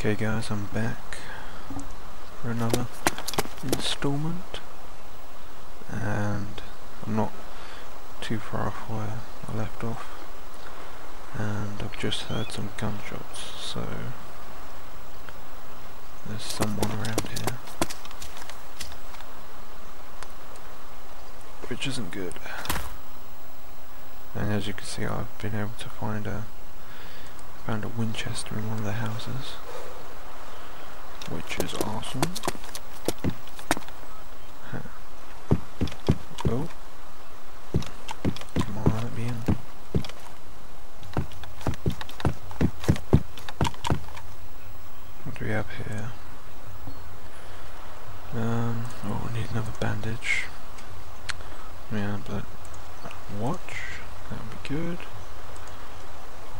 Okay guys, I'm back for another installment. And I'm not too far off where I left off. And I've just heard some gunshots so there's someone around here. Which isn't good. And as you can see I've been able to find a found a Winchester in one of the houses which is awesome. Oh. Come on, let me in. What do we have here? Um, oh, we need another bandage. Yeah, but watch, that would be good.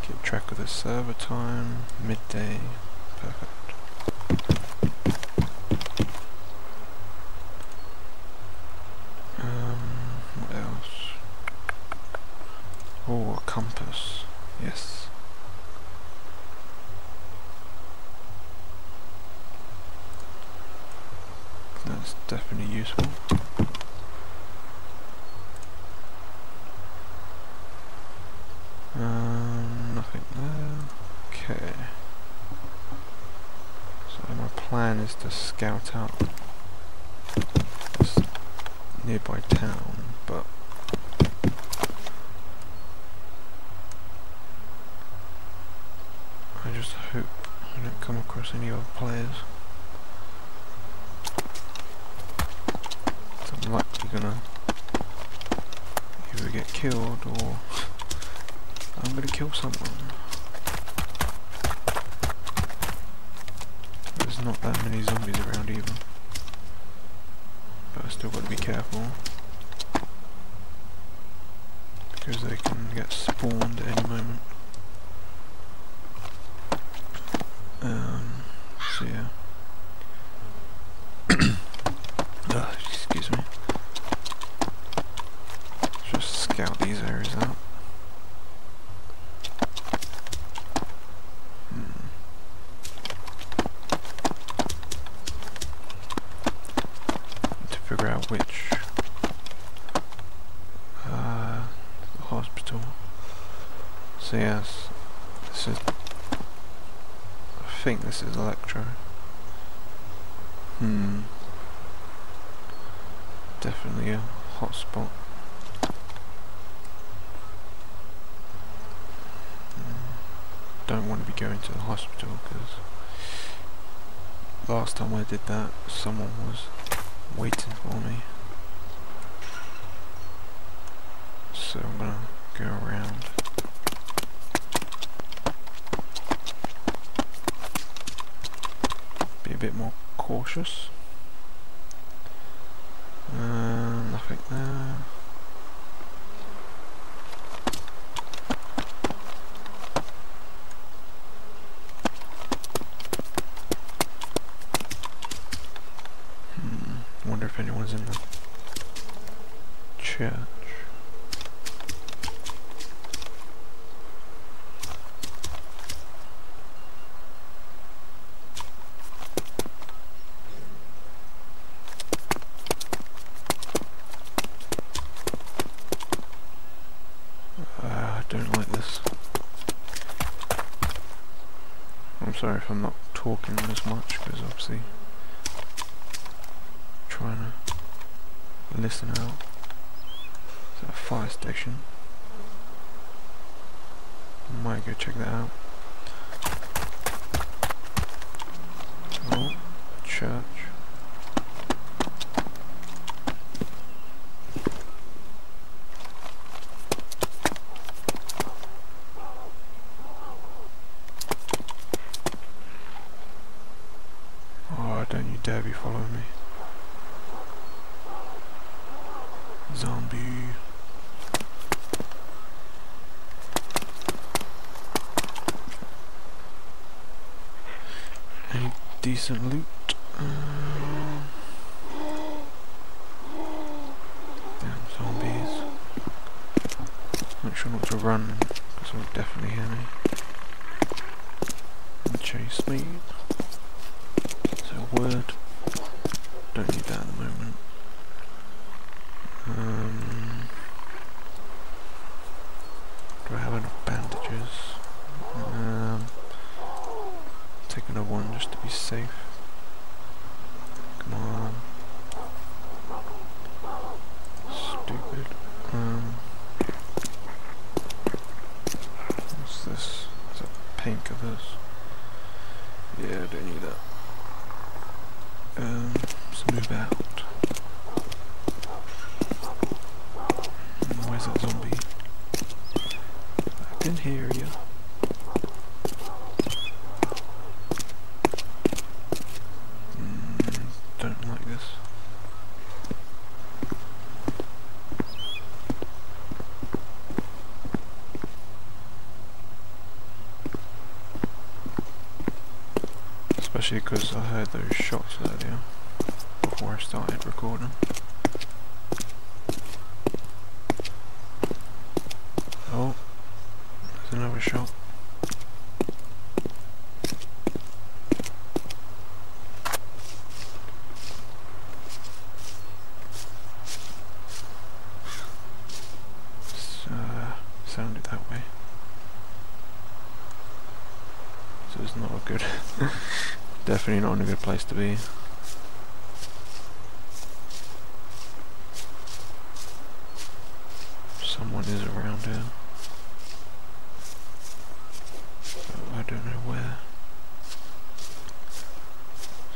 Keep track of the server time, midday, perfect. Definitely useful. Um, nothing there. Okay. So my plan is to scout out this nearby town, but I just hope I don't come across any other players. So I'm likely gonna either get killed or I'm gonna kill someone. There's not that many zombies around even. But I still gotta be careful. Because they can get spawned at any moment. Um, so yeah. Ugh, excuse me. Just scout these areas out. Hmm. to figure out which uh, hospital. So yes, this is. I think this is Elektro. Hmm. Definitely a hotspot. Hmm. Don't want to be going to the hospital because last time I did that, someone was waiting for me. So I'm gonna go around. Be a bit more cautious. Uh, nothing there. Hmm. Wonder if anyone's in the church. Uh, I don't like this. I'm sorry if I'm not talking as much because obviously I'm trying to listen out. Is that a fire station? Might go check that out. Oh, church. Oh, don't you dare be following me. Zombie. Any decent loot? Uh, damn zombies. Make sure not to run, because they'll definitely hear me. And chase me. So word. Don't need that at the moment. Um, do I have enough bandages? Um, take another one just to be safe. Come on. Stupid. Um, what's this? Is that painkillers? Yeah, don't need that. Um, let's move out. Hmm, Where's that zombie? I can hear you. Mm, don't like this. Especially because I heard those shots earlier before I started recording. Oh, there's another shot. Uh, sounded that way. So it's not a good, definitely not in a good place to be. Someone is around here. But I don't know where.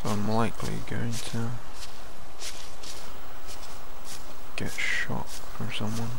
So I'm likely going to get shot from someone.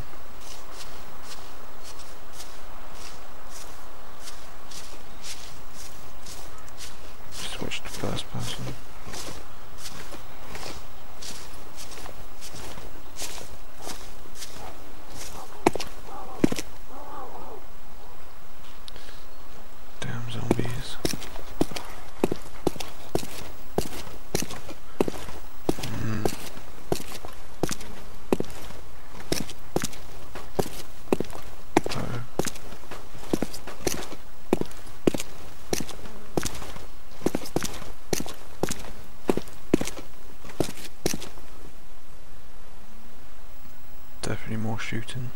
Definitely more shooting.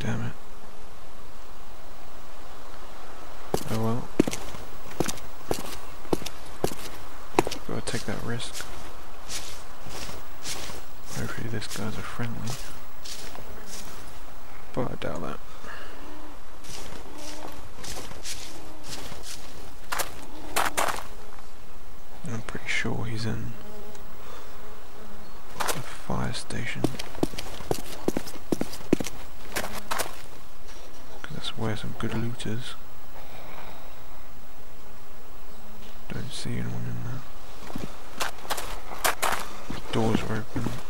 Damn it. Oh well. Gotta take that risk. Hopefully this guy's a friendly. But I doubt that. I'm pretty sure he's in the fire station. Because that's where some good loot is. Don't see anyone in there. Doors are open.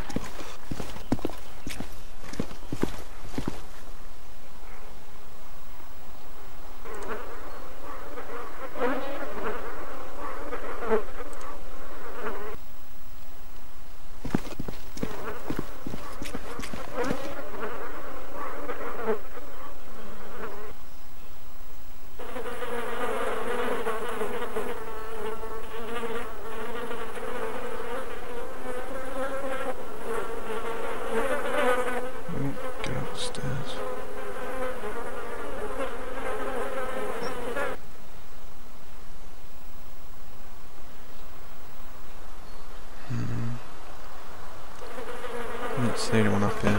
ねりもなくて、ね、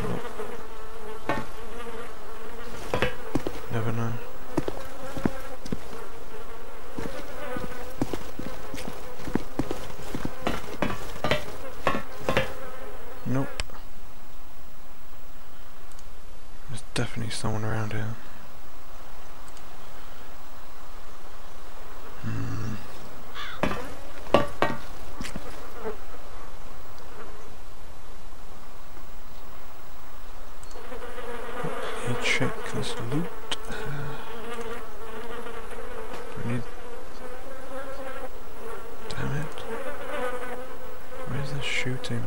Where's the shooting?